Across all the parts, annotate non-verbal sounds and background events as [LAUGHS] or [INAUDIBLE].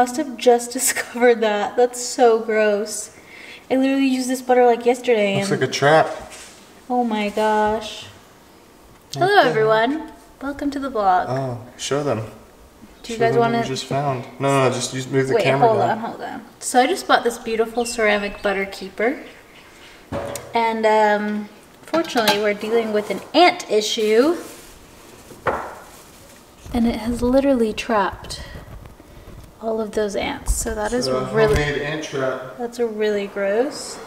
must have just [LAUGHS] discovered that. That's so gross. I literally used this butter like yesterday. Looks like a trap. oh my gosh. What Hello everyone. Welcome to the vlog. Oh, show them. Do you Show guys want to? just found. No, no, just use, move the Wait, camera hold down. on, hold on. So I just bought this beautiful ceramic butter keeper. And um, fortunately, we're dealing with an ant issue. And it has literally trapped all of those ants. So that is So, really ant trap. That's a really gross.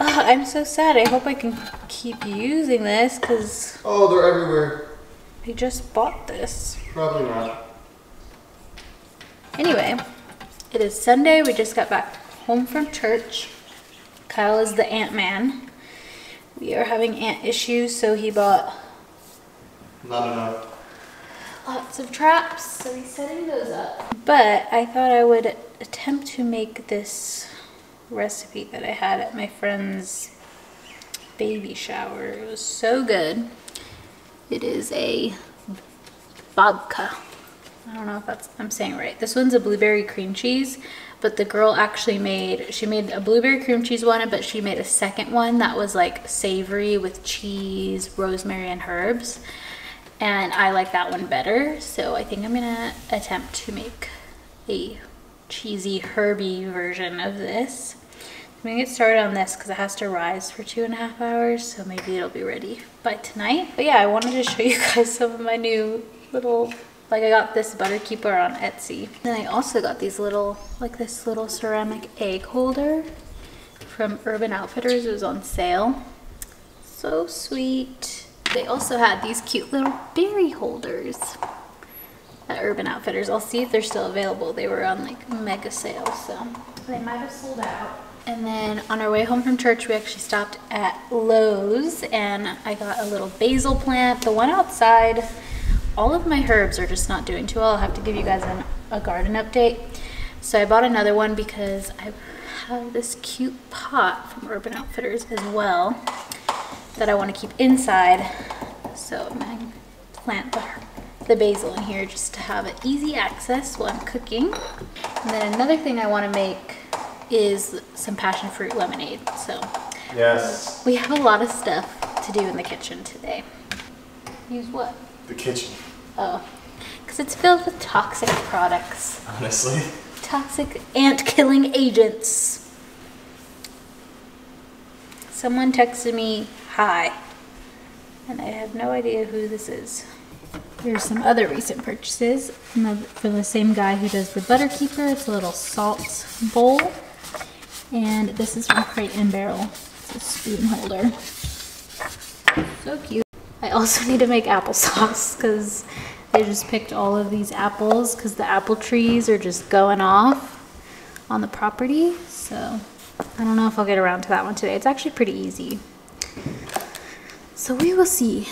Ah, I'm so sad. I hope I can keep using this because Oh, they're everywhere. I just bought this. Probably not. Anyway, it is Sunday. We just got back home from church. Kyle is the ant man. We are having ant issues, so he bought Not enough. Lots of traps. So he's setting those up. But I thought I would attempt to make this recipe that I had at my friend's baby shower. It was so good. It is a babka. I don't know if that's I'm saying right. This one's a blueberry cream cheese, but the girl actually made she made a blueberry cream cheese one, but she made a second one that was like savory with cheese, rosemary, and herbs. And I like that one better, so I think I'm gonna attempt to make a cheesy herby version of this. I'm gonna get started on this because it has to rise for two and a half hours, so maybe it'll be ready by tonight. But yeah, I wanted to show [LAUGHS] you guys some of my new little, like I got this butter keeper on Etsy. Then I also got these little, like this little ceramic egg holder from Urban Outfitters. It was on sale. So sweet. They also had these cute little berry holders at Urban Outfitters. I'll see if they're still available. They were on like mega sale, so they might have sold out. And then on our way home from church, we actually stopped at Lowe's and I got a little basil plant. The one outside, all of my herbs are just not doing too well. I'll have to give you guys an, a garden update. So I bought another one because I have this cute pot from Urban Outfitters as well that I want to keep inside. So I'm going to plant the, the basil in here just to have it easy access while I'm cooking. And then another thing I want to make is some passion fruit lemonade. So Yes. we have a lot of stuff to do in the kitchen today. Use what? The kitchen. Oh, because it's filled with toxic products, Honestly. toxic ant killing agents. Someone texted me, hi, and I have no idea who this is. Here's some other recent purchases from the, same guy who does the butter keeper. It's a little salt bowl. And this is from Crate and Barrel. It's a spoon holder. So cute. I also need to make applesauce because I just picked all of these apples because the apple trees are just going off on the property. So I don't know if I'll get around to that one today. It's actually pretty easy. So we will see.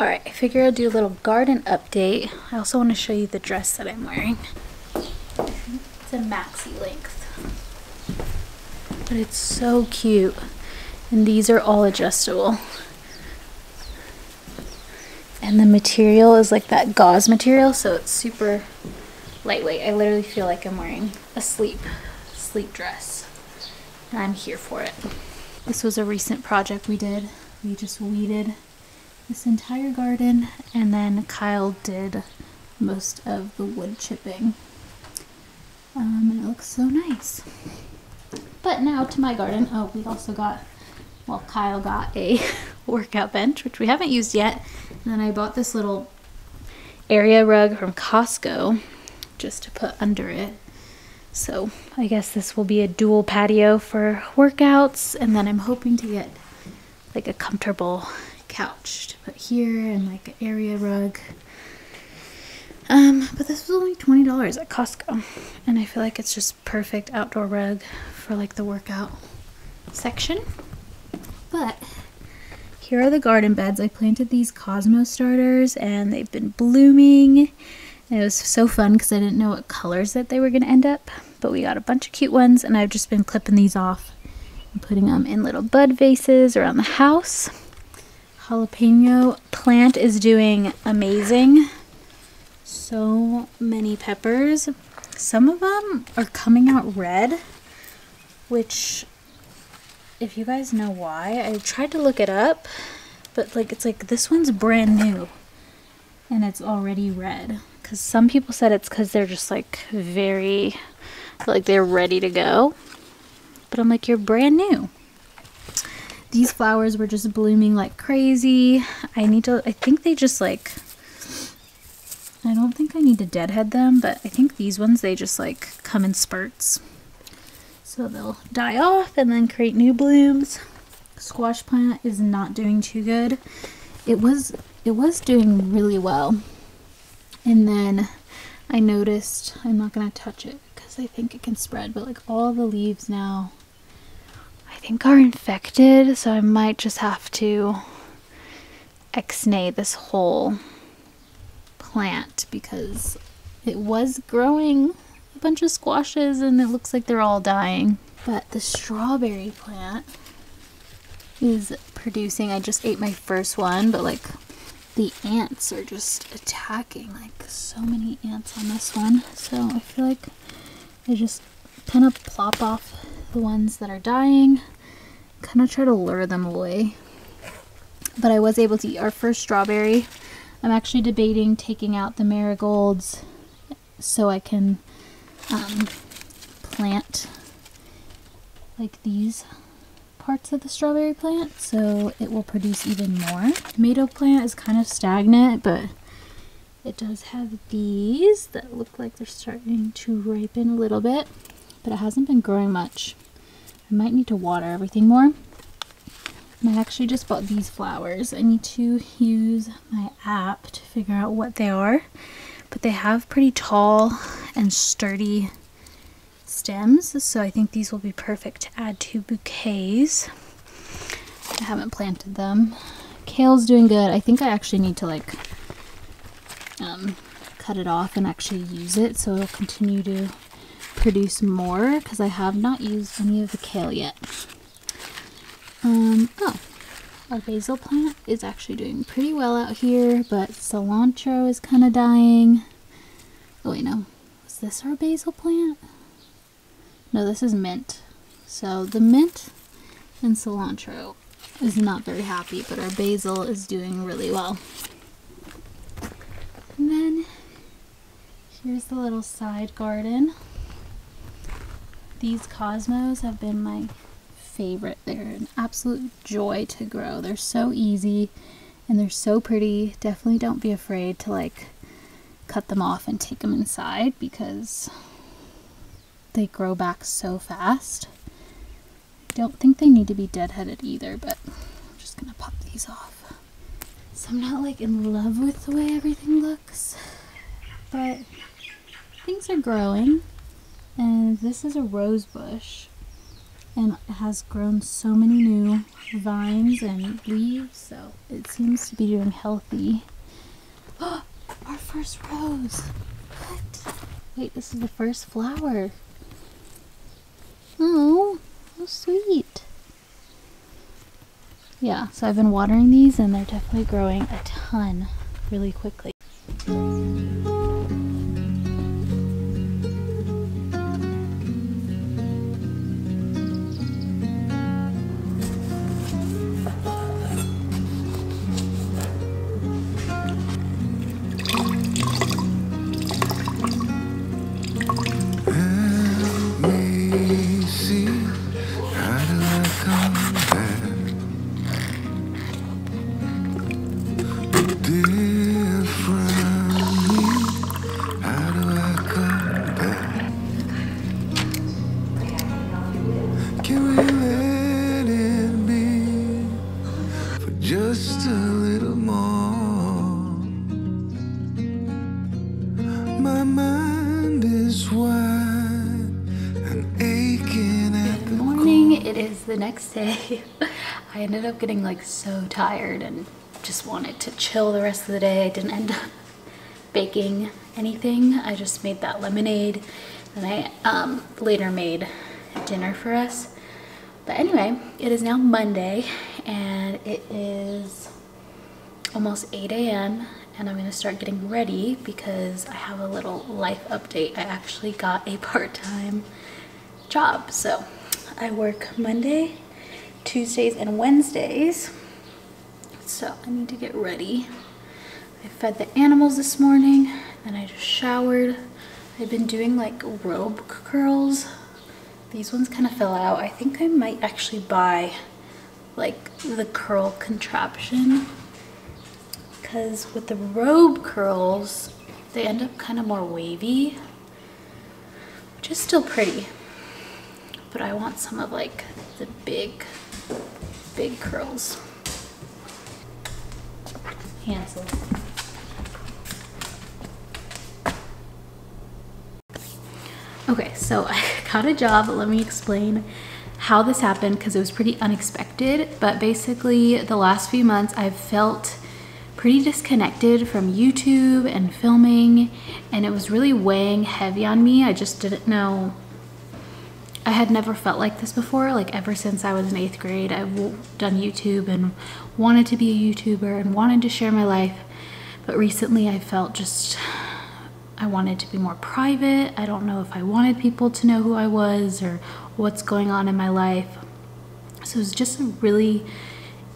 All right, I figure I'll do a little garden update. I also want to show you the dress that I'm wearing. It's a maxi length. But it's so cute. And these are all adjustable. And the material is like that gauze material, so it's super lightweight. I literally feel like I'm wearing a sleep sleep dress. And I'm here for it. This was a recent project we did. We just weeded this entire garden and then Kyle did most of the wood chipping. Um, and it looks so nice. But now to my garden. Oh, we also got, well, Kyle got a [LAUGHS] workout bench, which we haven't used yet. And then I bought this little area rug from Costco just to put under it. So I guess this will be a dual patio for workouts. And then I'm hoping to get like a comfortable couch to put here and like an area rug. Um, but this was only twenty dollars at Costco, and I feel like it's just perfect outdoor rug for like the workout section. But here are the garden beds. I planted these Cosmo starters, and they've been blooming. It was so fun because I didn't know what colors that they were going to end up. But we got a bunch of cute ones, and I've just been clipping these off and putting them in little bud vases around the house. jalapeno plant is doing amazing. So many peppers. Some of them are coming out red, which if you guys know why, I tried to look it up, but like it's like this one's brand new and it's already red. Cuz some people said it's cuz they're just like very like they're ready to go. But I'm like you're brand new these flowers were just blooming like crazy. I need to, I think they just like, I don't think I need to deadhead them, but I think these ones, they just like come in spurts. So they'll die off and then create new blooms. Squash plant is not doing too good. It was, it was doing really well. And then I noticed, I'm not going to touch it because I think it can spread, but like all the leaves now think are infected, so I might just have to exnay this whole plant because it was growing a bunch of squashes and it looks like they're all dying. But the strawberry plant is producing. I just ate my first one, but like the ants are just attacking. Like so many ants on this one. So I feel like I just kind of plop off the ones that are dying, kind of try to lure them away. But I was able to eat our first strawberry. I'm actually debating taking out the marigolds so I can um, plant like these parts of the strawberry plant so it will produce even more. Tomato plant is kind of stagnant but it does have these that look like they're starting to ripen a little bit but it hasn't been growing much. I might need to water everything more. And I actually just bought these flowers. I need to use my app to figure out what they are. But they have pretty tall and sturdy stems. So I think these will be perfect to add to bouquets. I haven't planted them. Kale's doing good. I think I actually need to like um, cut it off and actually use it so it'll continue to produce more because I have not used any of the kale yet. Um, oh, our basil plant is actually doing pretty well out here, but cilantro is kind of dying. Oh wait, no. Is this our basil plant? No, this is mint. So the mint and cilantro is not very happy, but our basil is doing really well. And then here's the little side garden. These cosmos have been my favorite. They're an absolute joy to grow. They're so easy and they're so pretty. Definitely don't be afraid to like cut them off and take them inside because they grow back so fast. I don't think they need to be deadheaded either, but I'm just gonna pop these off. So I'm not like in love with the way everything looks, but things are growing. And this is a rose bush. And it has grown so many new vines and leaves, so it seems to be doing healthy. [GASPS] Our first rose! What? Wait, this is the first flower. Oh, how sweet. Yeah, so I've been watering these and they're definitely growing a ton really quickly. Ended up getting like so tired and just wanted to chill the rest of the day. I didn't end up [LAUGHS] baking anything. I just made that lemonade and I um, later made dinner for us. But anyway, it is now Monday and it is almost 8 a.m. and I'm gonna start getting ready because I have a little life update. I actually got a [LAUGHS] part-time job. So I work Monday, Tuesdays, and Wednesdays. So I need to get ready. I fed the animals this morning, then I just showered. I've been doing like robe curls. These ones kind of fell out. I think I might actually buy like the curl contraption because with the robe curls, they end up kind of more wavy, which is still pretty. But I want some of like the big, big curls. Hansel. Okay, so [LAUGHS] I got a job. Let me explain how this happened because it was pretty unexpected. But basically, the last few months, I've felt pretty disconnected from YouTube and filming, and it was really weighing heavy on me. I just didn't know. I had never felt like this before. Like, ever since I was in eighth grade, I've done YouTube and wanted to be a YouTuber and wanted to share my life. But recently, I felt just I wanted to be more private. I don't know if I wanted people to know who I was or what's going on in my life. So it was just a really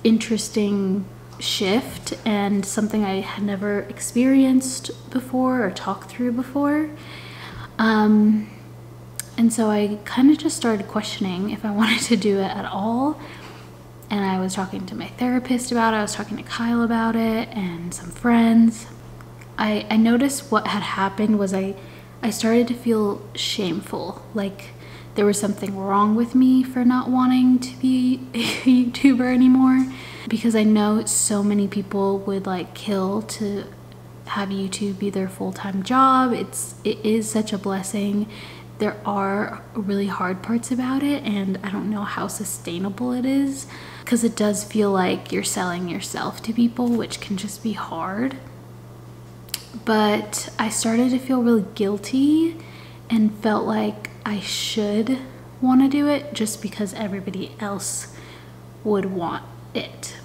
interesting shift and something I had never experienced before or talked through before. Um, and so I kind of just started questioning if I wanted to do it at all. And I was talking to my therapist about it, I was talking to Kyle about it, and some friends. I, I noticed what had happened was I, I started to feel shameful, like there was something wrong with me for not wanting to be [LAUGHS] a YouTuber anymore because I know so many people would like kill to have YouTube be their full-time job. It's it is such a blessing. There are really hard parts about it and I don't know how sustainable it is because it does feel like you're selling yourself to people, which can just be hard but I started to feel really guilty and felt like I should want to do it just because everybody else would want it.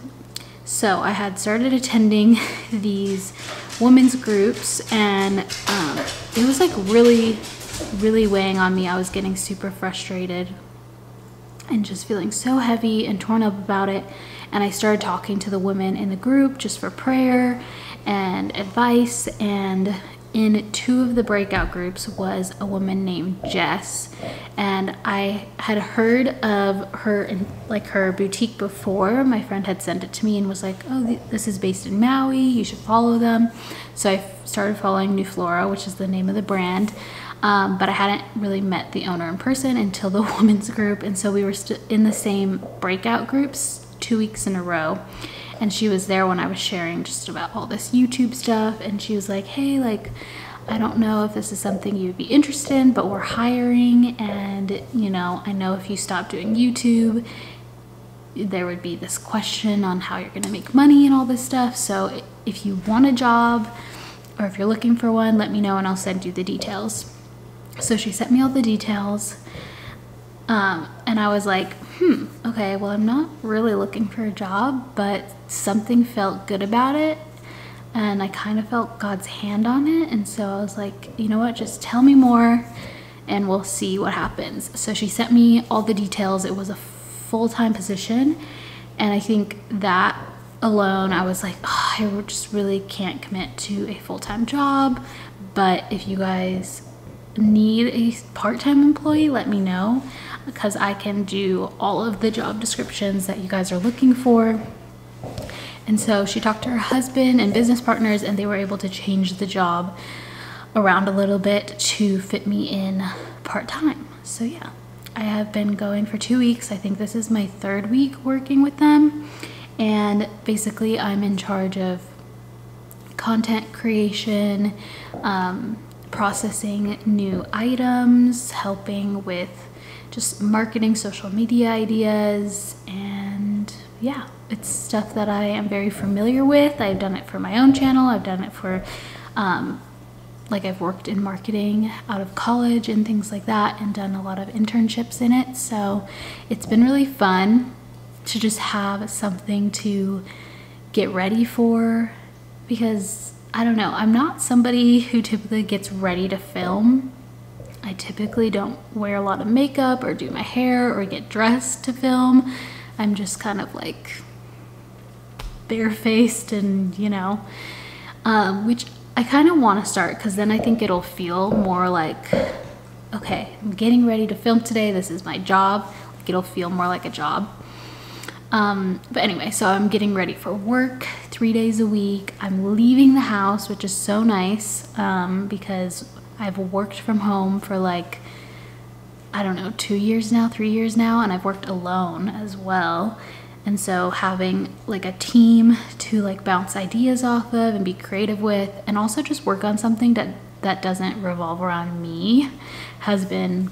So I had started attending [LAUGHS] these women's groups and um, it was like really, really weighing on me. I was getting super frustrated and just feeling so heavy and torn up about it. And I started talking to the women in the group just for prayer and advice. And in two of the breakout groups was a woman named Jess. And I had heard of her in like her boutique before. My friend had sent it to me and was like oh this is based in Maui. You should follow them. So I started following Neuflora which is the name of the brand um, but I hadn't really met the owner in person until the [LAUGHS] women's group and so we were in the same breakout groups two weeks in a row. And she was there when I was sharing just about all this YouTube stuff and she was like hey like I don't know if this is something you'd be interested in but we're hiring and you know I know if you stop doing YouTube there would be this question on how you're gonna make money and all this stuff. So if you want a job or if you're looking for one let me know and I'll send you the details so she sent me all the details um, and I was like, hmm, okay, well, I'm not really looking for a job, but something felt good about it. And I kind of felt God's hand on it. And so I was like, you know what, just tell me more and we'll see what happens. So she sent me all the details. It was a full time position. And I think that alone, I was like, oh, I just really can't commit to a full time job. But if you guys need a part time employee, let me know because I can do all of the job descriptions that you guys are looking for. And so she talked to her husband and business partners and they were able to change the job around a little bit to fit me in part-time. So yeah, I have been going for two weeks. I think this is my third week working with them. And basically I'm in charge of content creation, um, processing new items, helping with just marketing social media ideas and yeah it's stuff that I am very familiar with. I've done it for my own channel. I've done it for um, like I've worked in marketing out of college and things like that and done a lot of internships in it. So it's been really fun to just have something to get ready for because I don't know, I'm not somebody who typically gets ready to film. I typically don't wear a lot of makeup or do my hair or get dressed to film. I'm just kind of like barefaced and, you know, um, which I kind of want to start because then I think it'll feel more like, okay, I'm getting ready to film today. This is my job. Like it'll feel more like a job. Um, but anyway, so I'm getting ready for work three days a week. I'm leaving the house, which is so nice um, because I've worked from home for like, I don't know, two years now, three years now, and I've worked alone as well. And so having like a team to like bounce ideas off of and be creative with, and also just work on something that that doesn't revolve around me has been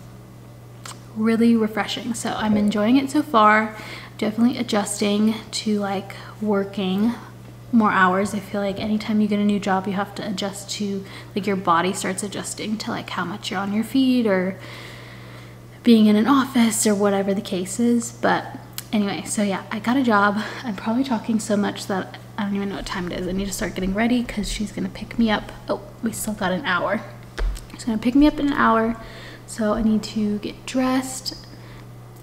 really refreshing. So I'm enjoying it so far definitely adjusting to like working more hours. I feel like anytime you get a new job, you have to adjust to like your body starts adjusting to like how much you're on your feet or being in an office or whatever the case is. But anyway, so yeah, I got a job. I'm probably talking so much that I don't even know what time it is. I need to start getting ready because she's gonna pick me up. Oh, we still got an hour. She's gonna pick me up in an hour. So I need to get dressed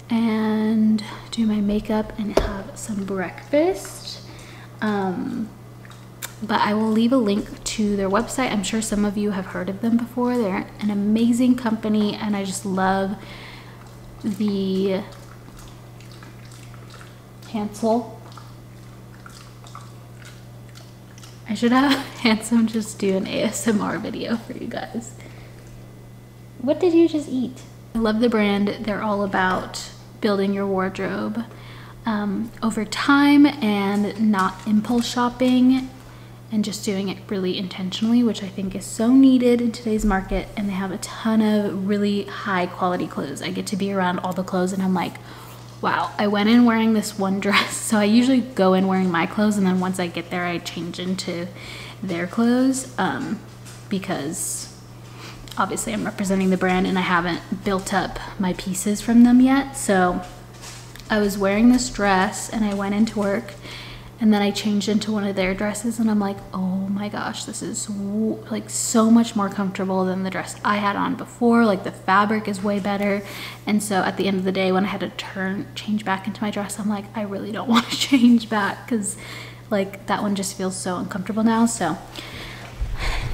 and do my makeup and have some breakfast. Um, but I will leave a link to their website. I'm sure some of you have heard of them before. They're an amazing company and I just love the Hansel. I should have [LAUGHS] Handsome just do an ASMR video for you guys. What did you just eat? I love the brand. They're all about building your wardrobe um, over time and not impulse shopping and just doing it really intentionally, which I think is so needed in today's market. And they have a ton of really high quality clothes. I get to be around all the clothes and I'm like, wow, I went in wearing this one [LAUGHS] dress. So I usually go in wearing my clothes and then once I get there, I change into their clothes um, because obviously I'm representing the brand and I haven't built up my pieces from them yet. So I was wearing this dress and I went into work and then I changed into one of their dresses and I'm like, oh my gosh, this is like so much more comfortable than the dress I had on before. Like the fabric is way better. And so at the end of the day, when I had to turn, change back into my dress, I'm like, I really don't [LAUGHS] want to change back because like that one just feels so uncomfortable now. So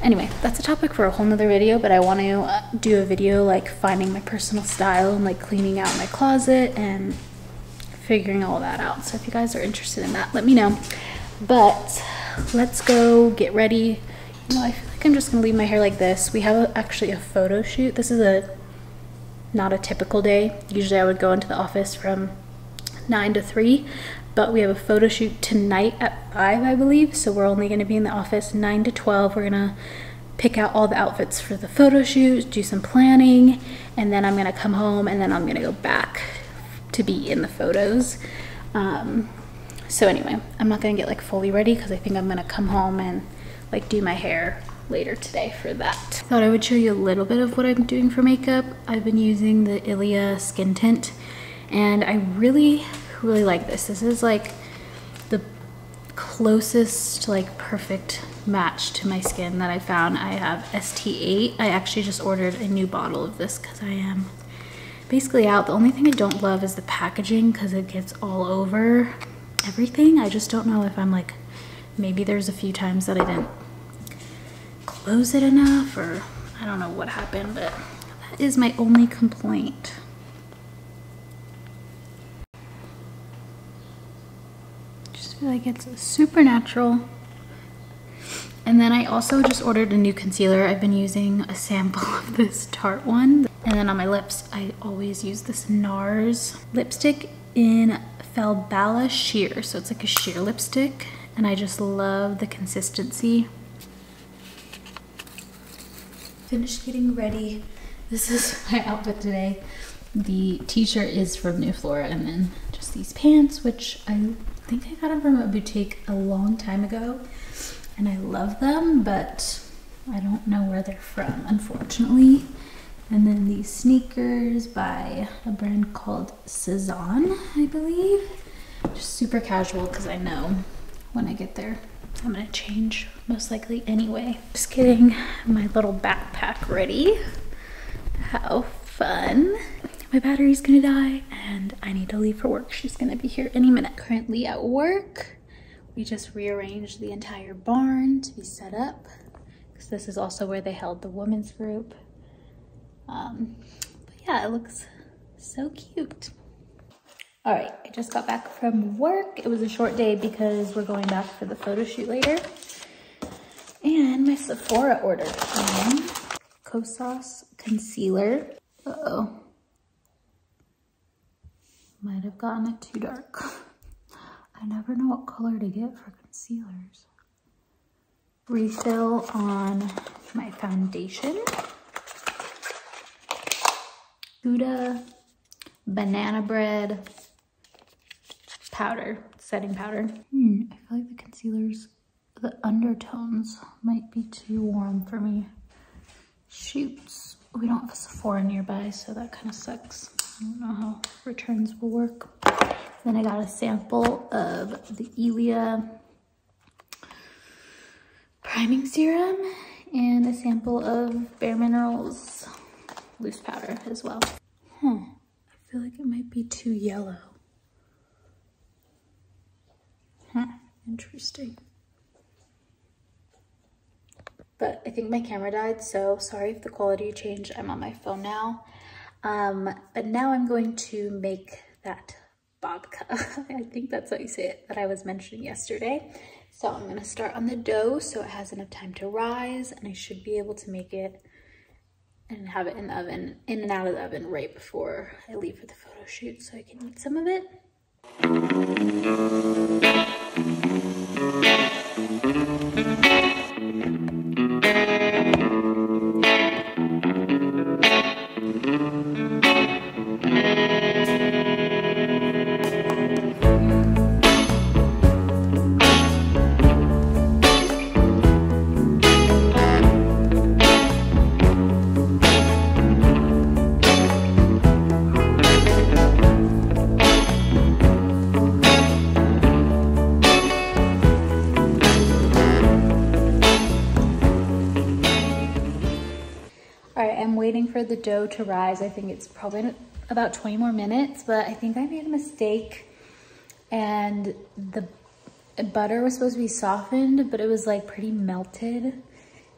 anyway that's a topic for a whole nother video but i want to uh, do a video like finding my personal style and like cleaning out my closet and figuring all that out. So if you guys are interested in that let me know. But let's go get ready. You know i feel like i'm just gonna leave my hair like this. We have a, actually a photo shoot. This is a not a typical day. Usually i would go into the office from 9 to 3 but we have a photo shoot tonight at 5 I believe so we're only going to be in the office 9 to 12 we're going to pick out all the outfits for the photo shoot do some planning and then I'm going to come home and then I'm going to go back to be in the photos um, so anyway I'm not going to get like fully ready because I think I'm going to come home and like do my hair later today for that. Thought I would show you a little bit of what I'm doing for makeup. I've been using the Ilia Skin Tint and I really really like this. This is like the closest like perfect match to my skin that I found. I have ST8. I actually just ordered a new bottle of this because I am basically out. The only thing I don't love is the packaging because it gets all over everything. I just don't know if I'm like, maybe there's a few times that I didn't close it enough or I don't know what happened, but that is my only complaint. Like it's supernatural. And then I also just ordered a new concealer. I've been using a sample [LAUGHS] of this Tarte one. And then on my lips, I always use this NARS lipstick in Falbala Sheer. So it's like a sheer lipstick. And I just love the consistency. Finished getting ready. This is [LAUGHS] my outfit today. The t-shirt is from Neuflora and then just these pants, which I think I got them from a boutique a long time ago and I love them, but I don't know where they're from, unfortunately. And then these sneakers by a brand called Sézane, I believe. Just super casual because I know when I get there. I'm gonna change most likely anyway. Just getting my little backpack ready. How fun. My battery's gonna die and I need to leave for work. She's gonna be here any minute. Currently at work, we just rearranged the entire barn to be set up because this is also where they held the women's group. Um, but yeah, it looks so cute. All right, I just got back from work. It was a short day because we're going back for the photo shoot later. And my Sephora order came. Kosas concealer. Uh-oh. Might have gotten it too dark. [LAUGHS] I never know what color to get for concealers. Refill on my foundation. Huda banana bread powder, setting powder. Hmm, I feel like the concealers, the undertones might be too warm for me. Shoots. We don't have a Sephora nearby, so that kind of sucks. I don't know how returns will work. Then I got a sample of the Ilia priming serum and a sample of Bare Minerals loose powder as well. Huh, I feel like it might be too yellow. Huh, interesting. But I think my camera died, so sorry if the quality changed. I'm on my phone now. Um, but now I'm going to make that babka. [LAUGHS] I think that's how you say it, that I was mentioning yesterday. So I'm gonna start on the dough so it has enough time to rise and I should be able to make it and have it in the oven, in and out of the oven right before I leave for the photo shoot so I can eat some of it. The dough to rise. I think it's probably about 20 more minutes, but I think I made a mistake and the butter was supposed to be softened, but it was like pretty melted.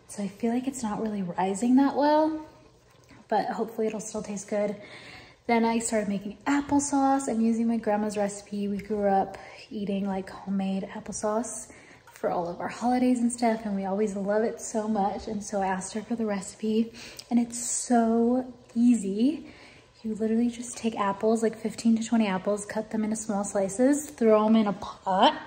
So I feel like it's not really rising that well, but hopefully it'll still taste good. Then I started making applesauce. I'm using my grandma's recipe. We grew up eating like homemade applesauce for all of our holidays and stuff and we always love it so much and so I asked her for the recipe and it's so easy. You literally just take apples, like 15 to 20 apples, cut them into small slices, throw them in a pot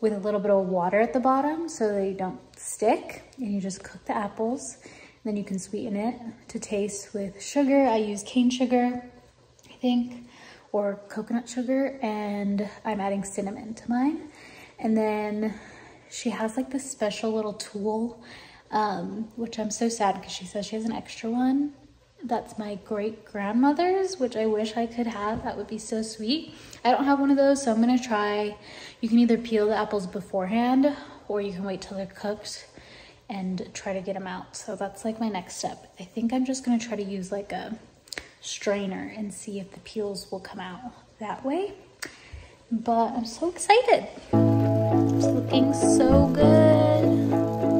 with a little bit of water at the bottom so they don't stick and you just cook the apples. Then you can sweeten it to taste with sugar. I use cane sugar, I think, or coconut sugar, and I'm adding cinnamon to mine. And then she has like this special little tool, um, which I'm so sad because she says she has an extra one. That's my great grandmother's, which I wish I could have. That would be so sweet. I don't have one of those, so I'm gonna try. You can either peel the apples beforehand or you can wait till they're cooked and try to get them out. So that's like my next step. I think I'm just gonna try to use like a strainer and see if the peels will come out that way. But I'm so excited. It's looking so good.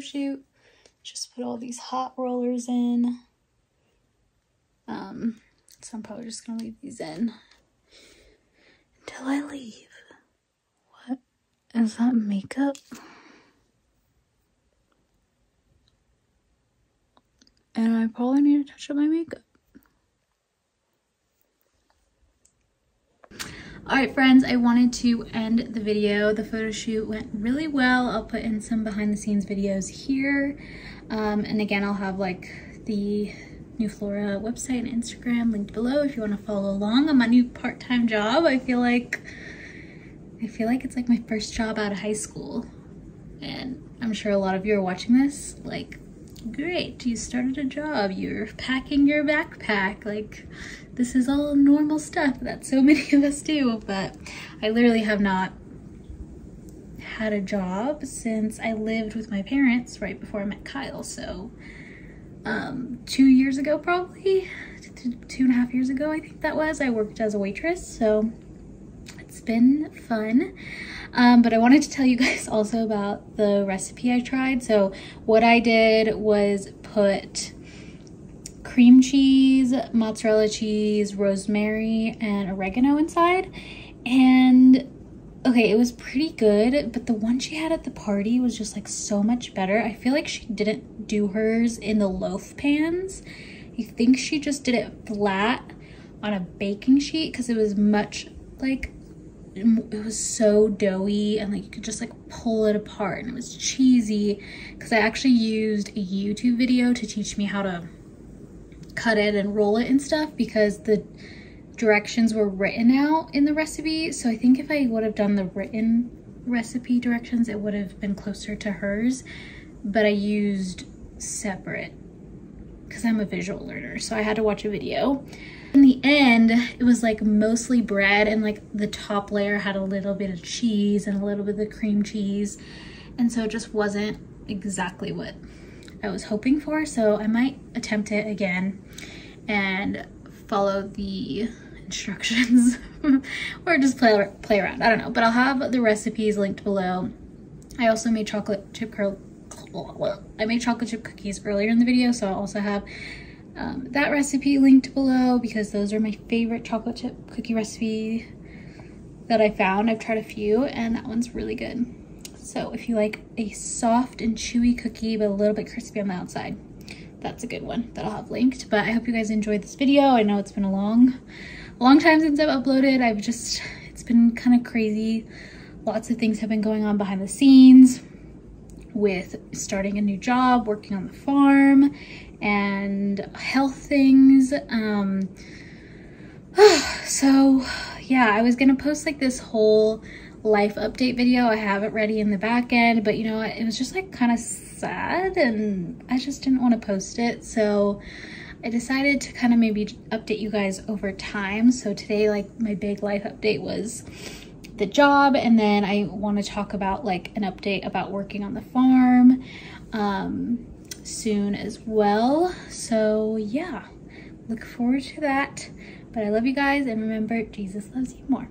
Shoot. Just put all these hot rollers in. Um, so I'm probably just gonna leave these in until I leave. What is that makeup? And I probably need to touch up my makeup. Alright friends, I wanted to end the video. The photo shoot went really well. I'll put in some behind the scenes videos here. Um, and again, I'll have like the Neuflora website and Instagram linked below if you want to follow along on my new part-time job. I feel like I feel like it's like my first job out of high school. And I'm sure a lot of you are watching this like great, you started a job, you're packing your backpack, like this is all normal stuff that so [LAUGHS] many of us do, but I literally have not had a job since I lived with my parents right before I met Kyle. So um, two years ago, probably two and a half years ago, I think that was, I worked as a waitress. So it's been fun. Um, but I wanted to tell you [LAUGHS] guys also about the recipe I tried. So what I did was put cream cheese, mozzarella cheese, rosemary, and oregano inside. And okay, it was pretty good, but the one she had at the party was just like so much better. I feel like she didn't do hers in the loaf pans. I think she just did it flat on a baking sheet because it was much like it was so doughy and like you could just like pull it apart and it was cheesy because I actually used a YouTube video to teach me how to cut it and roll it and stuff because the directions were written out in the recipe. So I think if I would have done the written recipe directions, it would have been closer to hers. But I used separate because I'm a visual learner. So I had to watch a video. In the end, it was like mostly bread and like the top layer had a little bit of cheese and a little bit of cream cheese. And so it just wasn't exactly what I was hoping for. So I might attempt it again and follow the instructions [LAUGHS] or just play, play around. I don't know, but I'll have the recipes linked below. I also made chocolate chip curl I made chocolate chip cookies earlier in the video, so I'll also have um, that recipe linked below because those are my favorite chocolate chip cookie recipe that I found. I've tried a few and that one's really good. So if you like a soft and chewy cookie, but a little bit crispy on the outside, that's a good one that I'll have linked. But I hope you guys enjoyed this video. I know it's been a long, long time since I've uploaded. I've just, it's been kind of crazy. Lots of things have been going on behind the scenes with starting a new job, working on the farm, and health things. Um, [SIGHS] so yeah, I was gonna post like this whole life update video. I have it ready in the back end, but you know what? It was just like kind of sad and I just didn't want to post it. So I decided to kind of maybe update you guys over time. So today, like my big life update was the job. And then I want to talk about like an update about working on the farm um, soon as well. So yeah, look forward to that. But I love you guys and remember, Jesus loves you more.